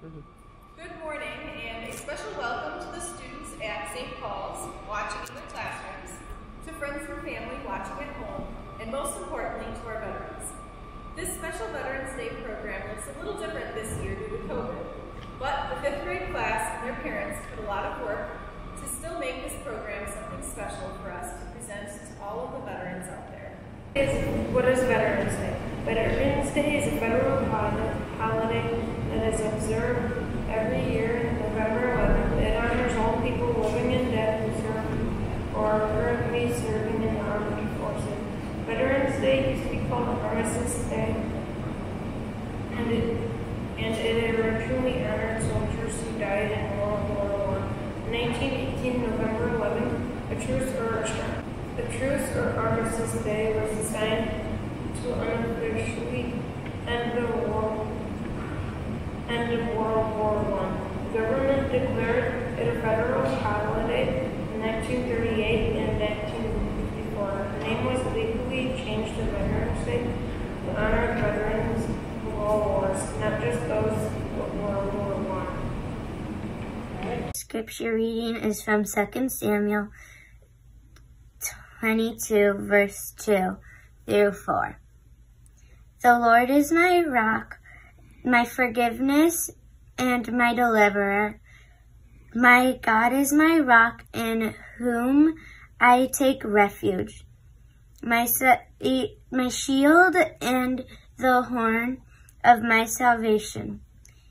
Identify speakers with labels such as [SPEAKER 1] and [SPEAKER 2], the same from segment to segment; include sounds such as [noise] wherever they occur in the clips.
[SPEAKER 1] Good morning and a special welcome to the students at St. Paul's watching in their classrooms, to friends and family watching at home, and most importantly to our veterans. This special Veterans Day program looks a little different this year due to COVID, but the fifth grade class and their parents put a lot of work to still make this program something special for us to present to all of the veterans out there.
[SPEAKER 2] What is Veterans Day? Veterans Day is a federal holiday that is observed every year, in November 11th. It honors all people living and dead who serve or are currently serving in the armed forces. Veterans Day used to be called Armistice Day, and it, and it originally honored soldiers who died in World War I. In 1918, November 11th, a truce or a truce or armistice day was assigned to unofficially end the war end of World War I. The government declared it a federal holiday in 1938 and 1954. The name was legally changed to Veterans Day to honor veterans of all wars, not just those of World War I.
[SPEAKER 3] Scripture reading is from 2 Samuel 22, verse 2 through 4. The Lord is my rock, my forgiveness, and my deliverer. My God is my rock in whom I take refuge. My, my shield and the horn of my salvation.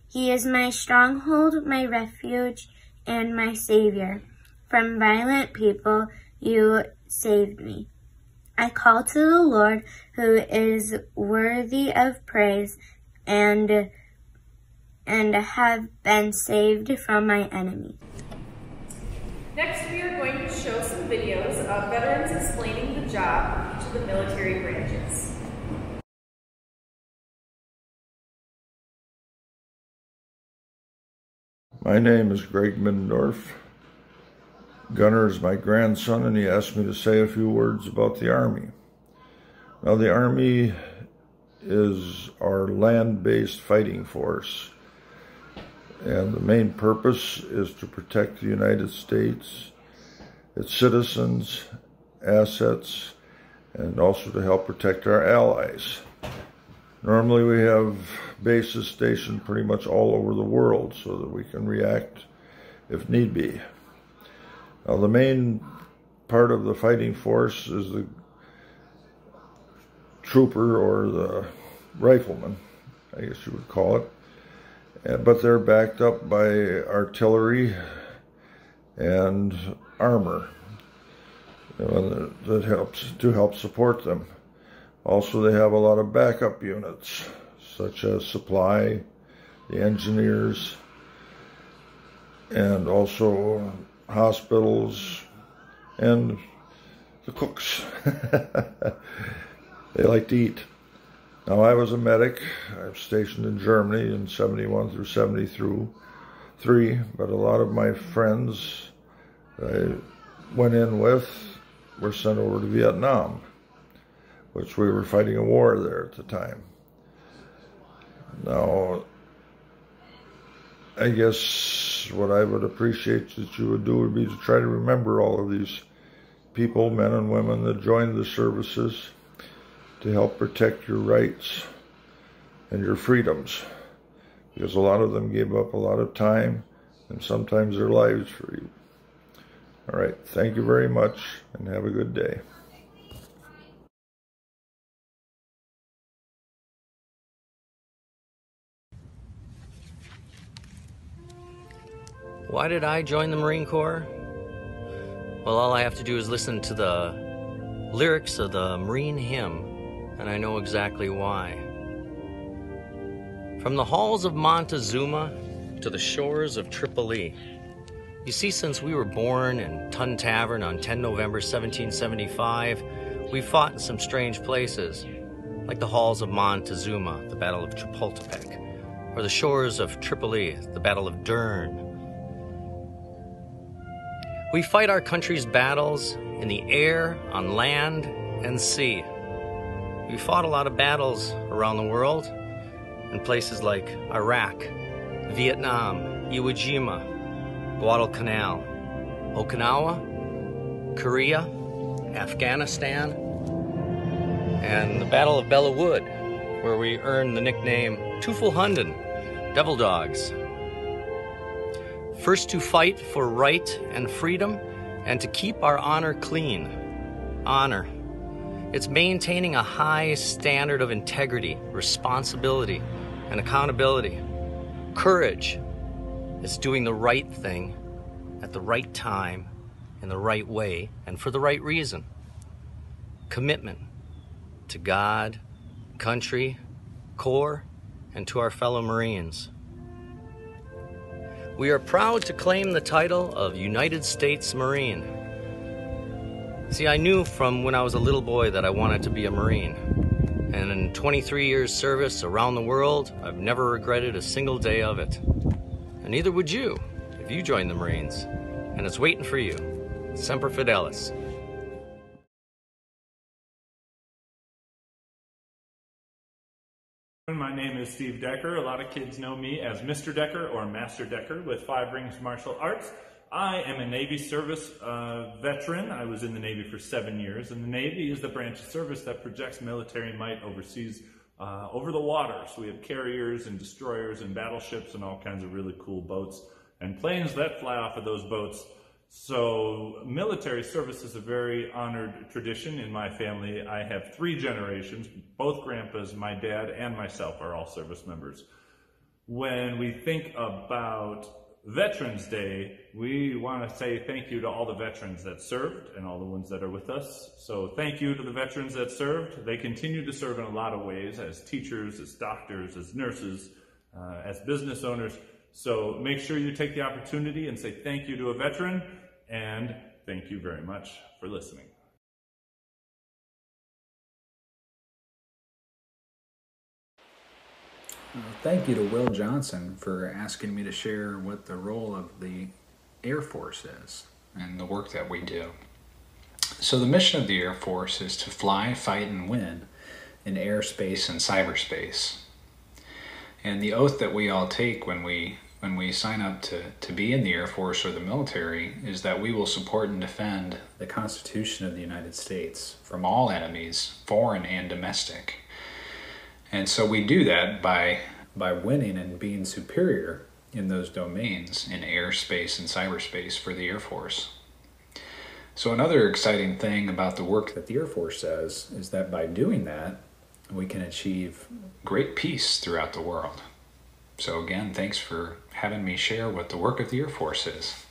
[SPEAKER 3] He is my stronghold, my refuge, and my savior. From violent people you saved me. I call to the Lord who is worthy of praise and and have been saved from my enemy.
[SPEAKER 1] Next, we are going to show some videos of veterans explaining the job to the military branches.
[SPEAKER 4] My name is Greg Middendorf. Gunner is my grandson, and he asked me to say a few words about the Army. Now, the Army is our land-based fighting force. And the main purpose is to protect the United States, its citizens, assets, and also to help protect our allies. Normally we have bases stationed pretty much all over the world so that we can react if need be. Now the main part of the fighting force is the trooper or the rifleman, I guess you would call it. Uh, but they're backed up by artillery and armor that helps to help support them. Also, they have a lot of backup units, such as supply, the engineers, and also hospitals and the cooks. [laughs] they like to eat. Now, I was a medic. I was stationed in Germany in 71 through 73, but a lot of my friends I went in with were sent over to Vietnam, which we were fighting a war there at the time. Now, I guess what I would appreciate that you would do would be to try to remember all of these people, men and women that joined the services to help protect your rights and your freedoms. Because a lot of them gave up a lot of time and sometimes their lives for you. All right, thank you very much and have a good day.
[SPEAKER 5] Why did I join the Marine Corps? Well, all I have to do is listen to the lyrics of the Marine hymn, and I know exactly why. From the halls of Montezuma to the shores of Tripoli. You see, since we were born in Tun Tavern on 10 November 1775, we fought in some strange places, like the halls of Montezuma, the Battle of Chapultepec, or the shores of Tripoli, the Battle of Derne, we fight our country's battles in the air, on land, and sea. We fought a lot of battles around the world in places like Iraq, Vietnam, Iwo Jima, Guadalcanal, Okinawa, Korea, Afghanistan, and the Battle of Belleau Wood, where we earned the nickname Teufel Hunden, Devil Dogs. First to fight for right and freedom and to keep our honor clean. Honor. It's maintaining a high standard of integrity, responsibility, and accountability. Courage. It's doing the right thing at the right time, in the right way, and for the right reason. Commitment to God, country, Corps, and to our fellow Marines. We are proud to claim the title of United States Marine. See, I knew from when I was a little boy that I wanted to be a Marine. And in 23 years service around the world, I've never regretted a single day of it. And neither would you if you joined the Marines. And it's waiting for you. Semper Fidelis.
[SPEAKER 6] My name is Steve Decker. A lot of kids know me as Mr. Decker or Master Decker with Five Rings Martial Arts. I am a Navy service uh, veteran. I was in the Navy for seven years, and the Navy is the branch of service that projects military might overseas uh, over the water. So we have carriers and destroyers and battleships and all kinds of really cool boats and planes that fly off of those boats. So military service is a very honored tradition in my family. I have three generations. Both grandpas, my dad, and myself are all service members. When we think about Veterans Day, we want to say thank you to all the veterans that served and all the ones that are with us. So thank you to the veterans that served. They continue to serve in a lot of ways as teachers, as doctors, as nurses, uh, as business owners. So make sure you take the opportunity and say thank you to a veteran and thank you very much for listening.
[SPEAKER 7] Thank you to Will Johnson for asking me to share what the role of the Air Force is and the work that we do. So, the mission of the Air Force is to fly, fight, and win in airspace and cyberspace. And the oath that we all take when we when we sign up to, to be in the Air Force or the military is that we will support and defend the Constitution of the United States from all enemies, foreign and domestic. And so we do that by by winning and being superior in those domains in airspace and cyberspace for the Air Force. So another exciting thing about the work that the Air Force does is that by doing that, we can achieve great peace throughout the world. So again, thanks for having me share what the work of the Air Force is.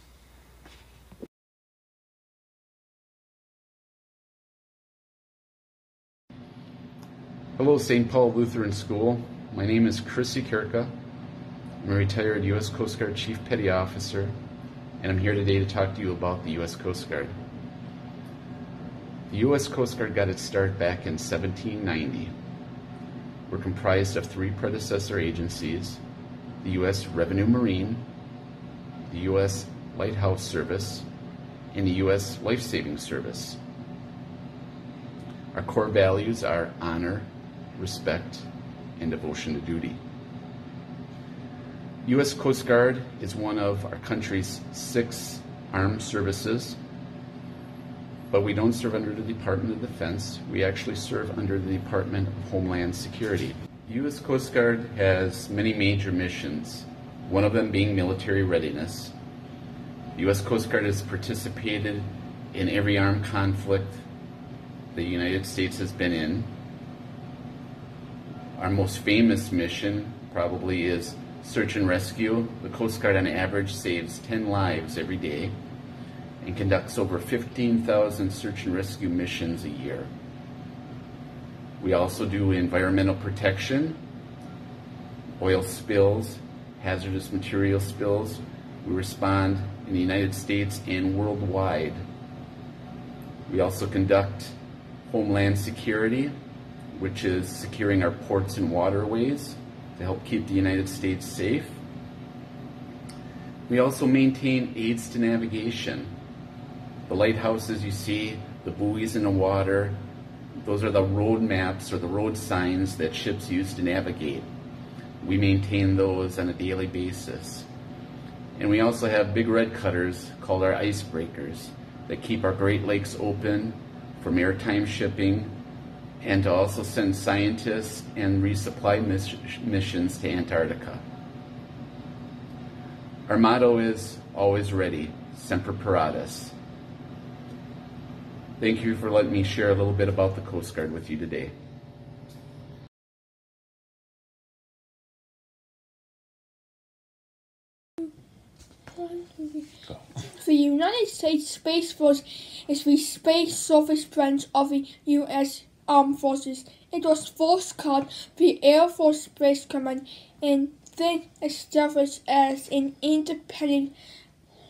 [SPEAKER 8] Hello, St. Paul Lutheran School. My name is Chrissy Kirka. I'm a retired U.S. Coast Guard Chief Petty Officer, and I'm here today to talk to you about the U.S. Coast Guard. The U.S. Coast Guard got its start back in 1790. We're comprised of three predecessor agencies the U.S. Revenue Marine, the U.S. Lighthouse Service, and the U.S. Life Saving Service. Our core values are honor, respect, and devotion to duty. U.S. Coast Guard is one of our country's six armed services, but we don't serve under the Department of Defense. We actually serve under the Department of Homeland Security. U.S. Coast Guard has many major missions, one of them being military readiness. U.S. Coast Guard has participated in every armed conflict the United States has been in. Our most famous mission probably is search and rescue. The Coast Guard on average saves 10 lives every day and conducts over 15,000 search and rescue missions a year. We also do environmental protection, oil spills, hazardous material spills. We respond in the United States and worldwide. We also conduct homeland security, which is securing our ports and waterways to help keep the United States safe. We also maintain aids to navigation. The lighthouses you see, the buoys in the water, those are the road maps or the road signs that ships use to navigate. We maintain those on a daily basis. And we also have big red cutters called our icebreakers that keep our Great Lakes open for maritime shipping and to also send scientists and resupply miss missions to Antarctica. Our motto is always ready, semper paratus. Thank you for letting me share a little bit about the Coast Guard with you today.
[SPEAKER 9] The United States Space Force is the space service branch of the U.S. Armed Forces. It was first called the Air Force Space Command and then established as an independent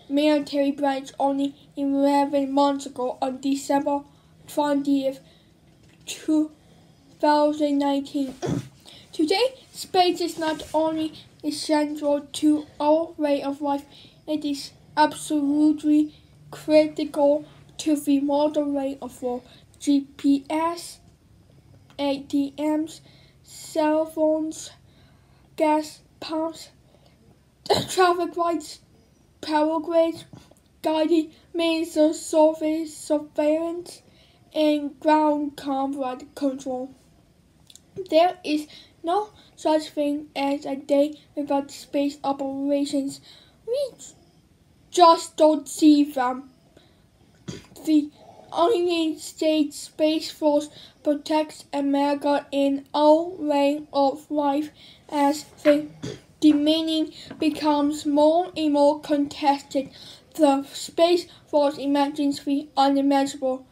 [SPEAKER 9] military branch only 11 months ago on December 20th, 2019. [coughs] Today, space is not only essential to our way of life, it is absolutely critical to the modern way of world. GPS, ATMs, cell phones, gas pumps, [coughs] traffic lights, power grids, guided of surface surveillance, and ground combat control. There is no such thing as a day without space operations. We just don't see them. [coughs] The United States Space Force protects America in all way of life as the dominion becomes more and more contested. The Space Force imagines the unimaginable,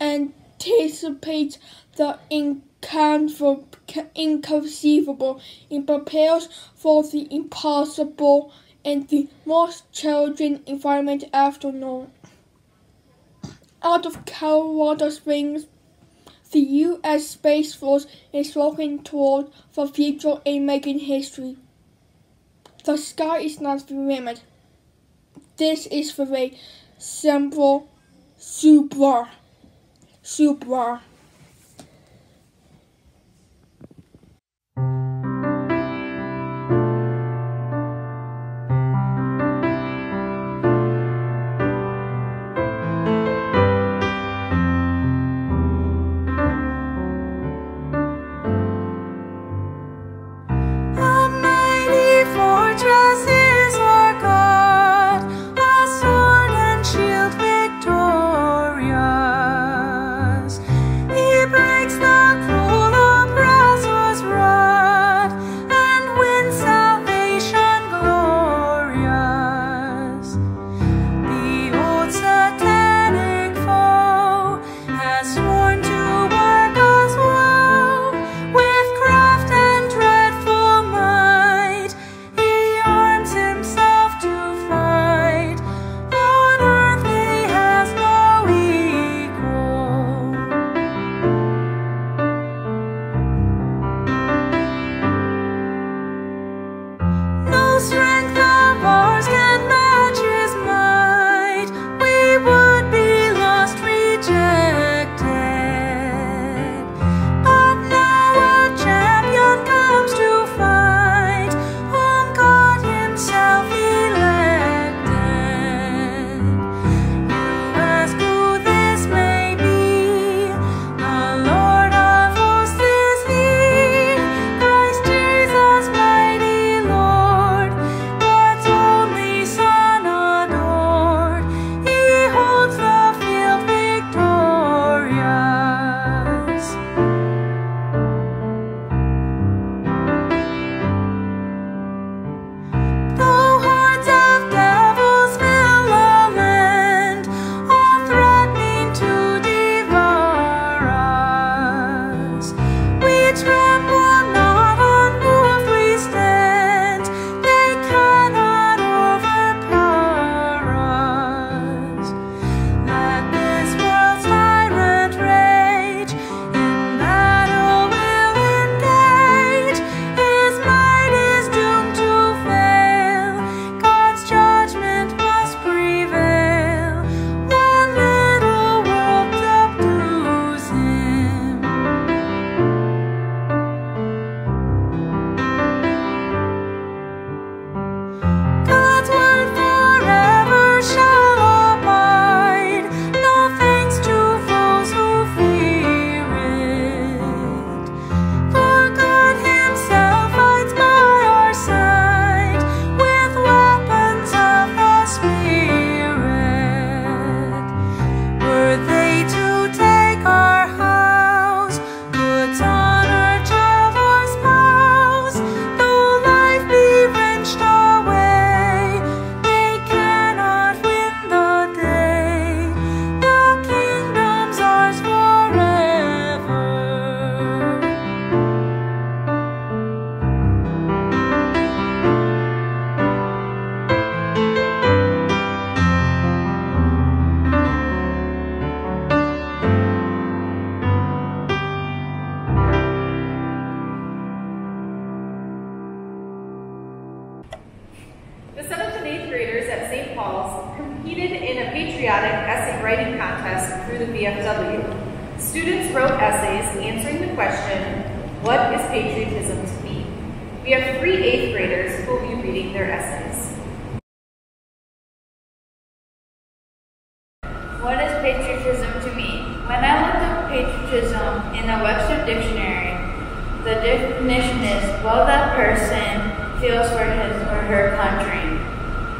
[SPEAKER 9] anticipates the inconceivable, and prepares for the impossible and the most challenging environment after known. Out of Colorado Springs, the U.S. Space Force is working toward the future in making history. The sky is not the limit. This is very simple, super, super.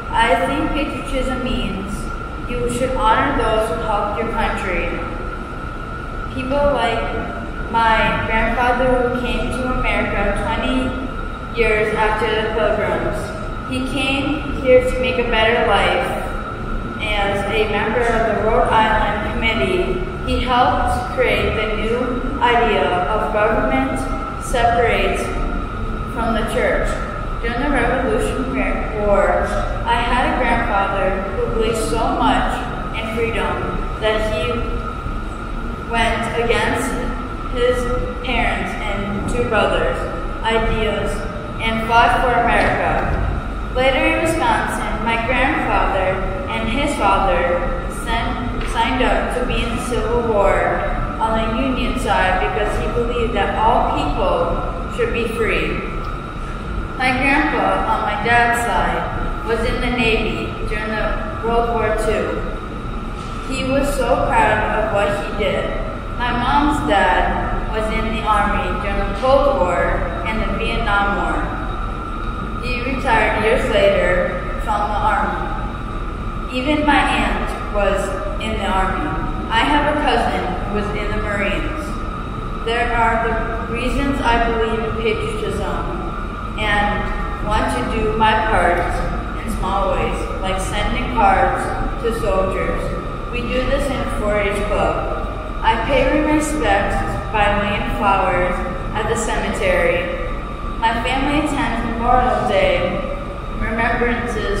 [SPEAKER 10] I think patriotism means you should honor those who helped your country. People like my grandfather who came to America 20 years after the Pilgrims. He came here to make a better life as a member of the Rhode Island Committee, he helped create the new idea of government separate from the church. During the Revolutionary War, I had a grandfather who believed so much in freedom that he went against his parents and two brothers' ideas and fought for America. Later in Wisconsin, my grandfather and his father sent, signed up to be in the Civil War on the Union side because he believed that all people should be free. My grandpa, on my dad's side, was in the Navy during the World War II. He was so proud of what he did. My mom's dad was in the Army during the Cold War and the Vietnam War. He retired years later from the Army. Even my aunt was in the Army. I have a cousin who was in the Marines. There are the reasons I believe in patriotism and want to do my part in small ways, like sending cards to soldiers. We do this in 4-H Club. I pay my respects by laying flowers at the cemetery. My family attends Memorial Day remembrances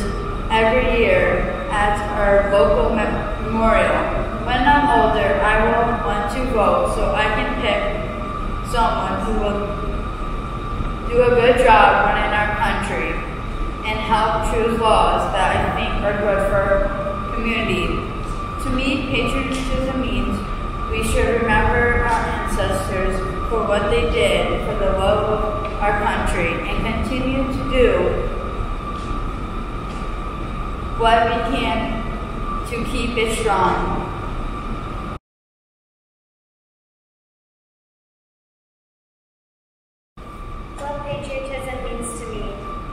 [SPEAKER 10] every year at our local memorial. When I'm older, I will want to vote so I can pick someone who will do a good job running our country and help choose laws that I think are good for our community. To me, patriotism means we should remember our ancestors for what they did for the love of our country and continue to do what we can to keep it strong.
[SPEAKER 11] What patriotism means to me.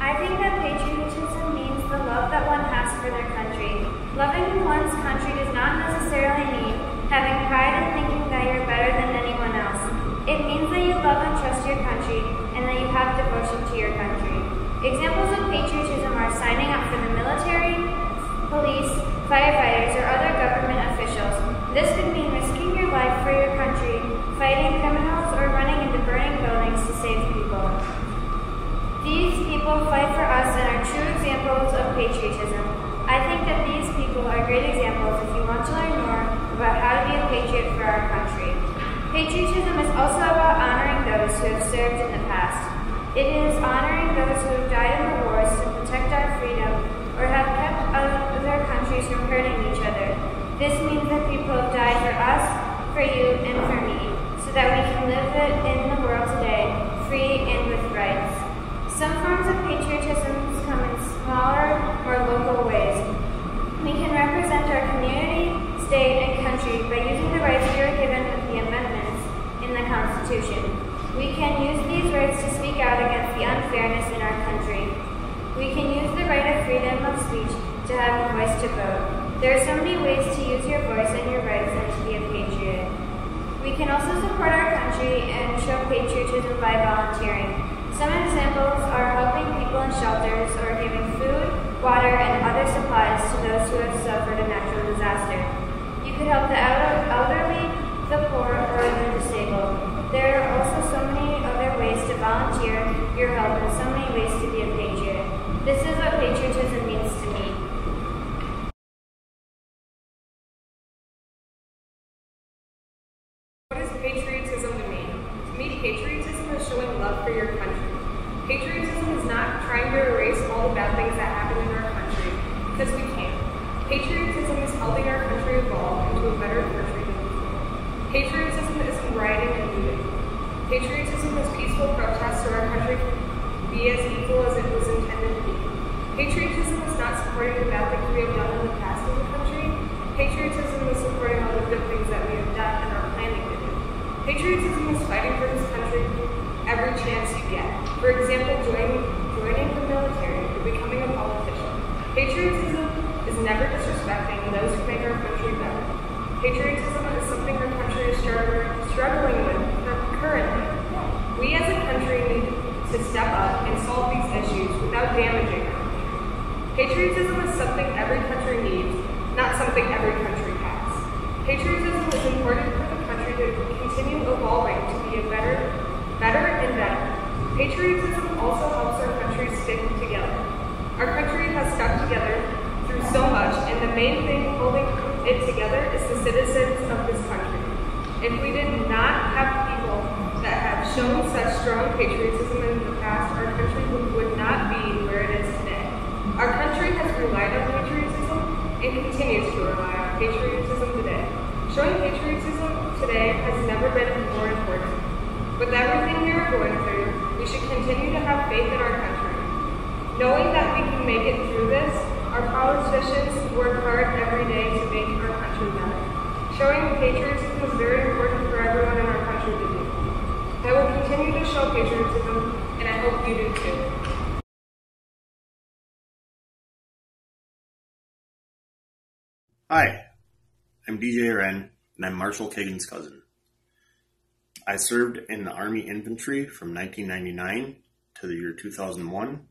[SPEAKER 11] I think that patriotism means the love that one has for their country. Loving one's country does not necessarily mean having pride and thinking that you're better than anyone else. It means that you love and trust your country and that you have devotion to your country. Examples of patriotism are signing up for the military, police, firefighters, or other government officials. This could mean risking your life for your country, fighting criminals, or running into burning buildings to save people. These people fight for us and are true examples of patriotism. I think that these people are great examples if you want to learn more about how to be a patriot for our country. Patriotism is also about honoring those who have served in the past. It is honoring those who have died in the wars to protect our freedom or have kept other countries from hurting each other. This means that people have died for us, for you, and for me, so that we can live it in the world today, free and with rights. Some forms of patriotism come in smaller or local ways. We can represent our community, state, and country by using the rights we were given with the amendments in the Constitution. We can use these rights to speak out against the unfairness in our country. We can use the right of freedom of speech to have a voice to vote. There are so many ways to use your voice and your rights and to be a patriot. We can also support our country and show patriotism by volunteering. Some examples are helping people in shelters or giving food, water, and other supplies to those who have suffered a natural disaster. You could help the elderly, the poor, or the disabled. There are also so many other ways to volunteer your help and so many ways to be a patriot. This is what patriotism means to me.
[SPEAKER 1] What is patriotism to me? To me, patriotism is showing love for your country. Patriotism is not trying to erase all the bad things that happened in our
[SPEAKER 12] evolve into a better country than before. Patriotism isn't rioting and looting. Patriotism is peaceful protest so our country can be as equal as it was intended to be. Patriotism is not supporting the bad things we have done in the past as a country. Patriotism is supporting all the good things that we have done and are planning to do. Patriotism is fighting for this country every chance you get. For example, joining, joining the military or becoming a politician. Patriotism is never disrespecting those who make our country better. Patriotism is something our country is struggling, with currently. We as a country need to step up and solve these issues without damaging. Patriotism is something every country needs, not something every country has. Patriotism is important for the country to continue evolving to be a better, better and better. Patriotism also helps our country stick together. Our country has stuck together through so much, and the main thing holding it together is the citizens of this country. If we did not have people that have shown such strong patriotism in the past, our country would not be where it is today. Our country has relied on patriotism and continues to rely on patriotism today. Showing patriotism today has never been more important. With everything we are going through, we should continue to have faith in our country. Knowing that we can make it through this, our politicians work hard every day to make our country better. Showing patriotism is very important for everyone in our country to do. I will continue to show patriotism, and I hope you do too.
[SPEAKER 13] Hi, I'm DJ Wren, and I'm Marshall Kagan's cousin. I served in the Army Infantry from 1999 to the year 2001,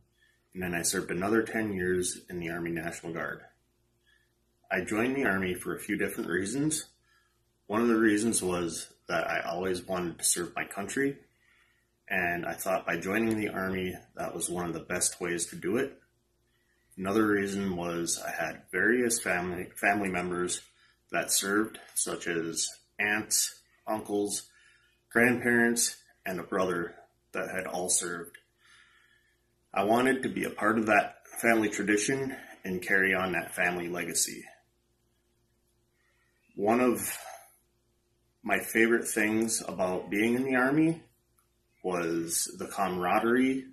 [SPEAKER 13] and then I served another 10 years in the Army National Guard. I joined the Army for a few different reasons. One of the reasons was that I always wanted to serve my country, and I thought by joining the Army, that was one of the best ways to do it. Another reason was I had various family family members that served, such as aunts, uncles, grandparents, and a brother that had all served. I wanted to be a part of that family tradition and carry on that family legacy. One of my favorite things about being in the Army was the camaraderie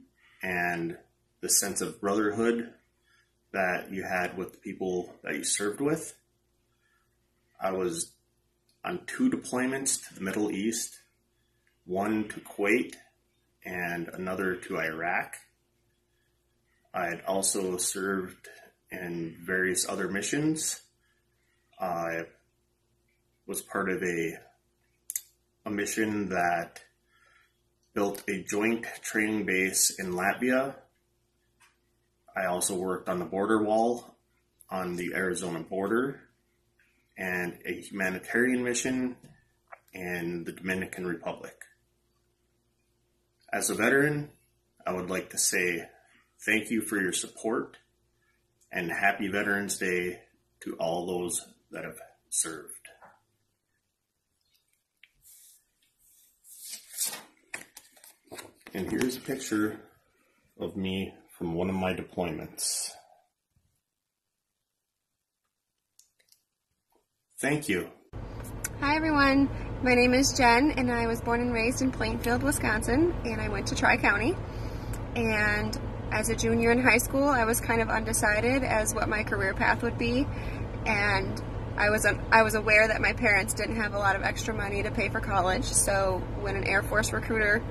[SPEAKER 13] and the sense of brotherhood that you had with the people that you served with. I was on two deployments to the Middle East, one to Kuwait and another to Iraq. I had also served in various other missions. I was part of a, a mission that built a joint training base in Latvia I also worked on the border wall on the Arizona border and a humanitarian mission in the Dominican Republic. As a veteran, I would like to say thank you for your support and happy Veterans Day to all those that have served. And here's a picture of me from one of my deployments. Thank you.
[SPEAKER 14] Hi everyone, my name is Jen and I was born and raised in Plainfield, Wisconsin and I went to Tri County and as a junior in high school I was kind of undecided as what my career path would be and I was I was aware that my parents didn't have a lot of extra money to pay for college so when an Air Force recruiter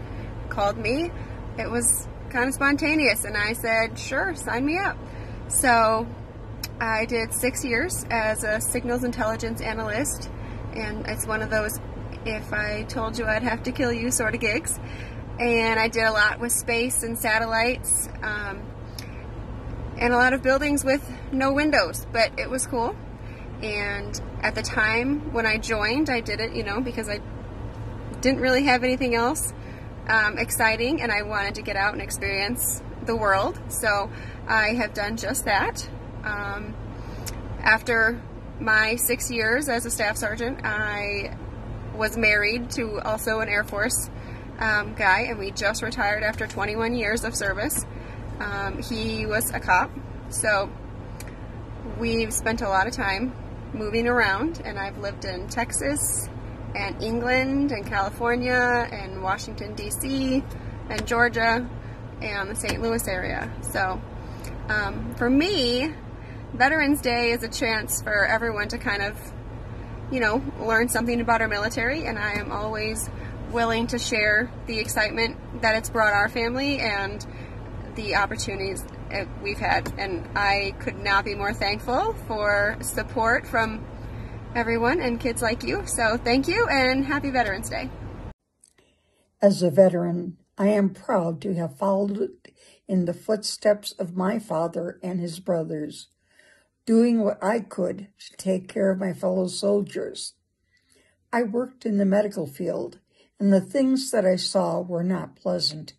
[SPEAKER 14] called me it was kind of spontaneous and I said, sure, sign me up. So I did six years as a signals intelligence analyst and it's one of those if I told you I'd have to kill you sort of gigs. And I did a lot with space and satellites um, and a lot of buildings with no windows, but it was cool. And at the time when I joined, I did it, you know, because I didn't really have anything else um, exciting and I wanted to get out and experience the world. So I have done just that. Um, after my six years as a staff sergeant, I was married to also an Air Force um, guy, and we just retired after 21 years of service. Um, he was a cop, so we've spent a lot of time moving around, and I've lived in Texas and England and California and Washington, D.C. and Georgia and the St. Louis area. So um, for me, Veterans Day is a chance for everyone to kind of, you know, learn something about our military, and I am always willing to share the excitement that it's brought our family and the opportunities we've had. And I could not be more thankful for support from everyone and kids like you. So thank you and happy Veterans Day.
[SPEAKER 15] As a veteran, I am proud to have followed in the footsteps of my father and his brothers, doing what I could to take care of my fellow soldiers. I worked in the medical field, and the things that I saw were not pleasant.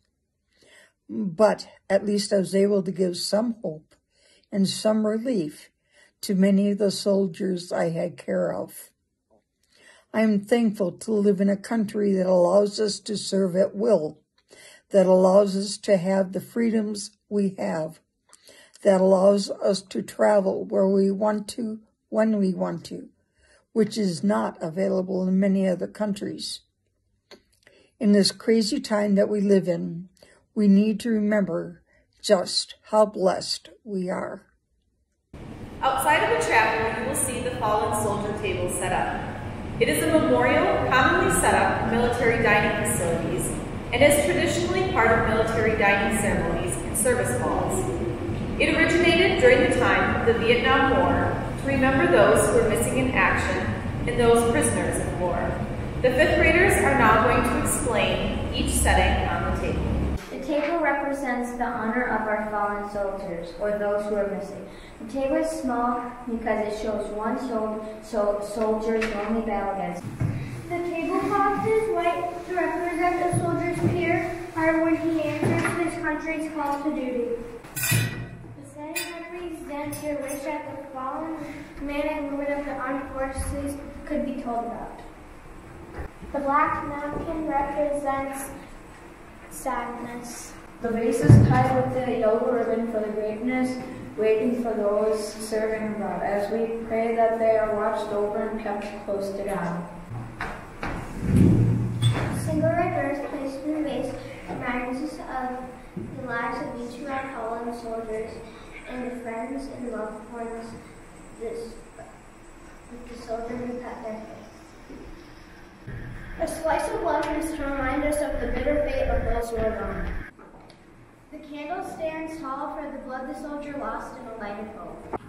[SPEAKER 15] But at least I was able to give some hope and some relief to many of the soldiers I had care of. I am thankful to live in a country that allows us to serve at will, that allows us to have the freedoms we have, that allows us to travel where we want to, when we want to, which is not available in many other countries. In this crazy time that we live in, we need to remember just how blessed we are.
[SPEAKER 1] Outside of the chapel, you will see the fallen soldier table set up. It is a memorial commonly set up in military dining facilities and is traditionally part of military dining ceremonies and service halls. It originated during the time of the Vietnam War to remember those who were missing in action and those prisoners of war. The fifth graders are now going to explain each setting table.
[SPEAKER 16] The table represents the honor of our fallen soldiers, or those who are missing. The table is small because it shows one sol so soldiers normally battle against.
[SPEAKER 17] The tablecloth is white to represent a soldier's pure heart when he answers his country's call to duty. The setting represents your wish that the fallen men and women of the armed forces could be told about. The black napkin represents sadness.
[SPEAKER 18] The vase is tied with a yellow ribbon for the greatness waiting for those serving abroad, as we pray that they are watched over and kept close to God.
[SPEAKER 17] Single red rose placed in the vase reminds us of the lives of each of our fallen soldiers and the friends and loved ones this, with the soldier who cut their. A slice of lemons to remind us of the bitter fate of those who are gone. The candle stands tall for the blood the soldier lost in a light of hope.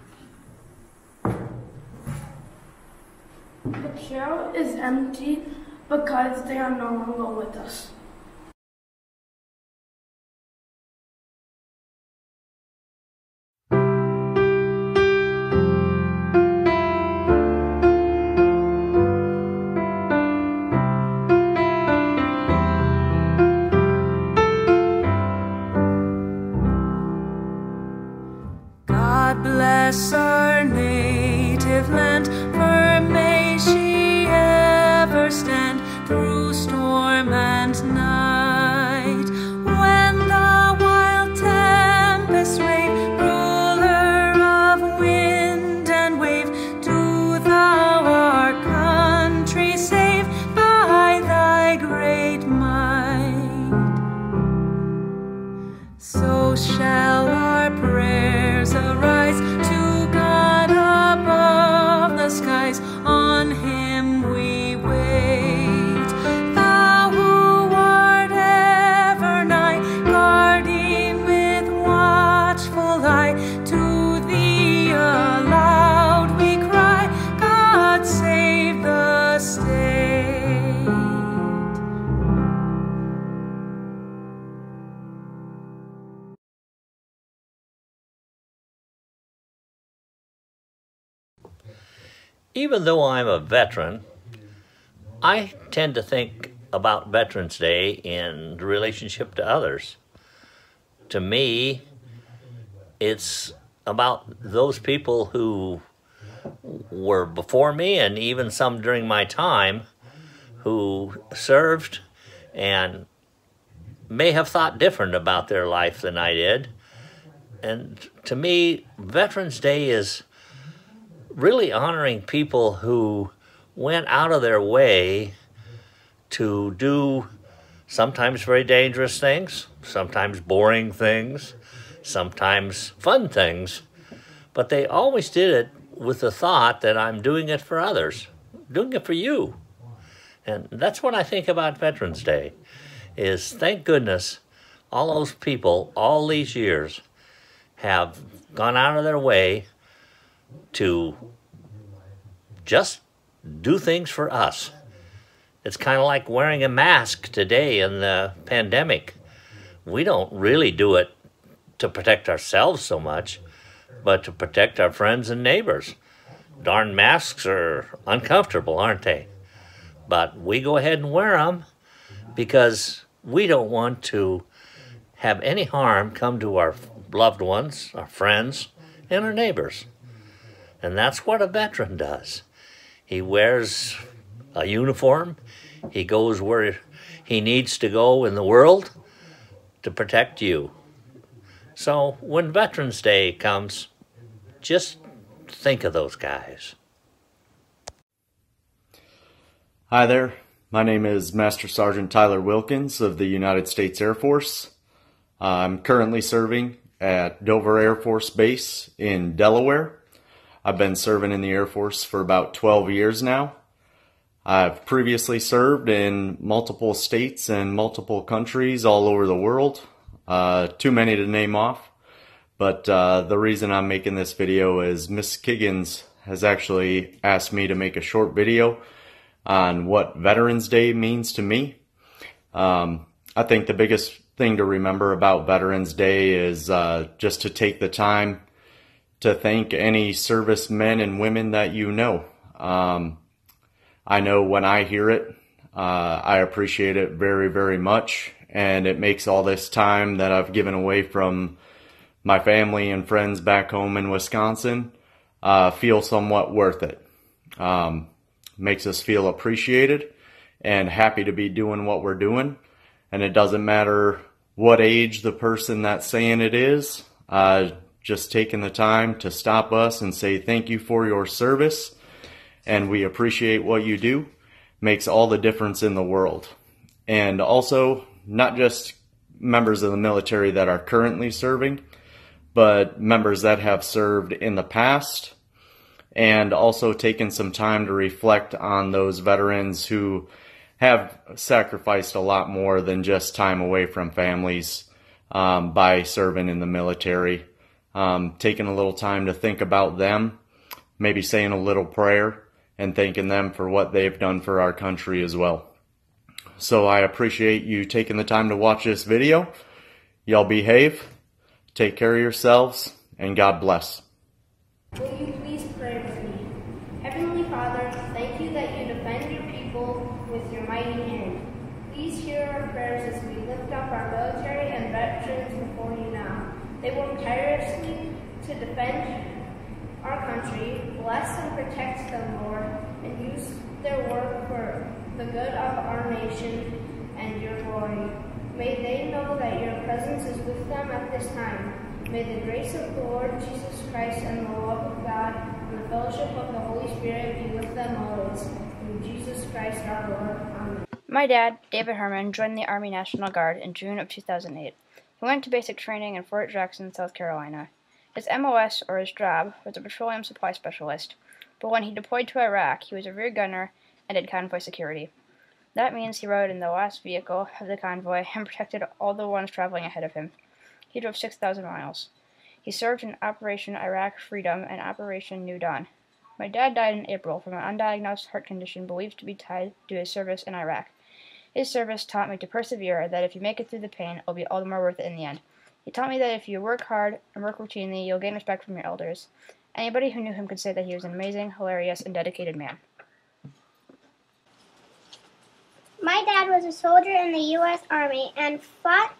[SPEAKER 12] The carol is empty because they are no longer with us.
[SPEAKER 19] God bless our native land, for may she ever stand through storm and night.
[SPEAKER 20] Even though I'm a veteran, I tend to think about Veterans Day in relationship to others. To me, it's about those people who were before me and even some during my time who served and may have thought different about their life than I did. And to me, Veterans Day is really honoring people who went out of their way to do sometimes very dangerous things, sometimes boring things, sometimes fun things, but they always did it with the thought that I'm doing it for others, doing it for you. And that's what I think about Veterans Day is thank goodness all those people all these years have gone out of their way to just do things for us. It's kind of like wearing a mask today in the pandemic. We don't really do it to protect ourselves so much, but to protect our friends and neighbors. Darn masks are uncomfortable, aren't they? But we go ahead and wear them because we don't want to have any harm come to our loved ones, our friends, and our neighbors. And that's what a veteran does. He wears a uniform, he goes where he needs to go in the world to protect you. So when Veterans Day comes, just think of those guys.
[SPEAKER 21] Hi there. My name is Master Sergeant Tyler Wilkins of the United States Air Force. I'm currently serving at Dover Air Force Base in Delaware. I've been serving in the Air Force for about 12 years now. I've previously served in multiple states and multiple countries all over the world. Uh, too many to name off. But uh, the reason I'm making this video is Miss Kiggins has actually asked me to make a short video on what Veterans Day means to me. Um, I think the biggest thing to remember about Veterans Day is uh, just to take the time to thank any service men and women that you know. Um, I know when I hear it, uh, I appreciate it very, very much, and it makes all this time that I've given away from my family and friends back home in Wisconsin uh, feel somewhat worth it. Um, makes us feel appreciated and happy to be doing what we're doing. And it doesn't matter what age the person that's saying it is, uh, just taking the time to stop us and say thank you for your service and we appreciate what you do makes all the difference in the world. And also, not just members of the military that are currently serving, but members that have served in the past and also taken some time to reflect on those veterans who have sacrificed a lot more than just time away from families um, by serving in the military. Um, taking a little time to think about them, maybe saying a little prayer, and thanking them for what they've done for our country as well. So I appreciate you taking the time to watch this video. Y'all behave, take care of yourselves, and God bless.
[SPEAKER 22] Will you please pray with me? Heavenly Father, thank you that you defend your people with your mighty hand. Please hear our prayers as we lift up our military and veterans before you now. They work tirelessly to defend our country. Bless and protect them, Lord, and use their work for the good of our nation and your glory. May they know that your presence is with them at this time. May the grace of the Lord Jesus Christ and the love of God and the fellowship of the Holy Spirit be with them always. Through Jesus Christ our Lord. Amen.
[SPEAKER 23] My dad, David Herman, joined the Army National Guard in June of 2008. He went to basic training in Fort Jackson, South Carolina. His MOS, or his job, was a petroleum supply specialist, but when he deployed to Iraq, he was a rear gunner and did convoy security. That means he rode in the last vehicle of the convoy and protected all the ones traveling ahead of him. He drove 6,000 miles. He served in Operation Iraqi Freedom and Operation New Dawn. My dad died in April from an undiagnosed heart condition believed to be tied to his service in Iraq. His service taught me to persevere, that if you make it through the pain, it'll be all the more worth it in the end. He taught me that if you work hard and work routinely, you'll gain respect from your elders. Anybody who knew him could say that he was an amazing, hilarious, and dedicated man.
[SPEAKER 24] My dad was a soldier in the U.S. Army and fought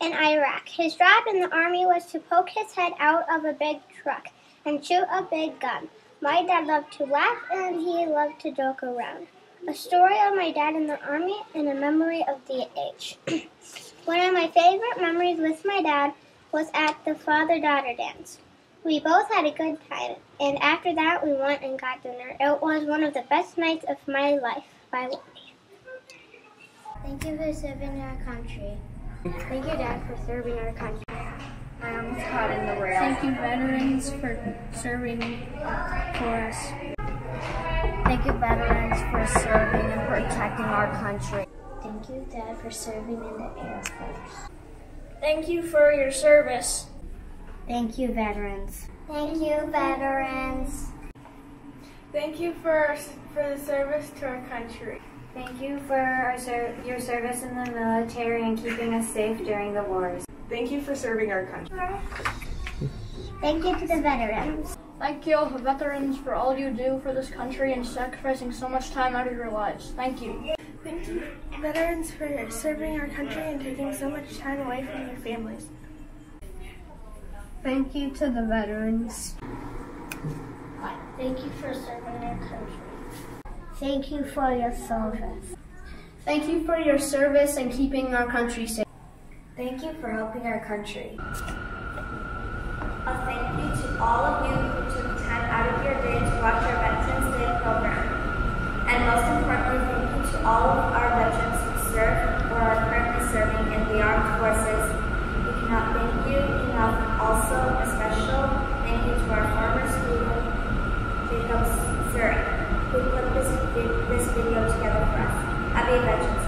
[SPEAKER 24] in Iraq. His job in the Army was to poke his head out of a big truck and shoot a big gun. My dad loved to laugh and he loved to joke around. A story of my dad in the Army and a memory of the DH. [clears throat] One of my favorite memories with my dad was at the father daughter dance.
[SPEAKER 16] We both had a good time, and after that, we went and got dinner. It was one of the best nights of my life by.
[SPEAKER 17] Thank you for serving our country. Thank you, Dad, for serving our country.
[SPEAKER 25] My arm was caught in the rail.
[SPEAKER 26] Thank you, veterans, for serving for us.
[SPEAKER 17] Thank you, veterans, for serving and protecting our country.
[SPEAKER 16] Thank you, Dad, for serving in the Air Force.
[SPEAKER 26] Thank you for your service.
[SPEAKER 17] Thank you, veterans.
[SPEAKER 16] Thank you, veterans.
[SPEAKER 26] Thank you for, for the service to our country.
[SPEAKER 27] Thank you for our ser- your service in the military and keeping us safe during the wars.
[SPEAKER 28] Thank you for serving our country.
[SPEAKER 16] Thank you to the veterans.
[SPEAKER 26] Thank you, veterans, for all you do for this country and sacrificing so much time out of your lives. Thank you.
[SPEAKER 28] Thank you, veterans, for serving our country and taking so much time away from your families.
[SPEAKER 16] Thank you to the veterans. Thank you for serving our country. Thank you for your service.
[SPEAKER 26] Thank you for your service and keeping our country safe.
[SPEAKER 27] Thank you for helping our country.
[SPEAKER 16] A thank you to all of you who took time out of your day to watch our Veterans Day program. And most importantly, thank you to all of our veterans who serve or are currently serving in the armed forces. We cannot thank you enough. Also, a special thank you to our former student, This, video together for us. Happy Veterans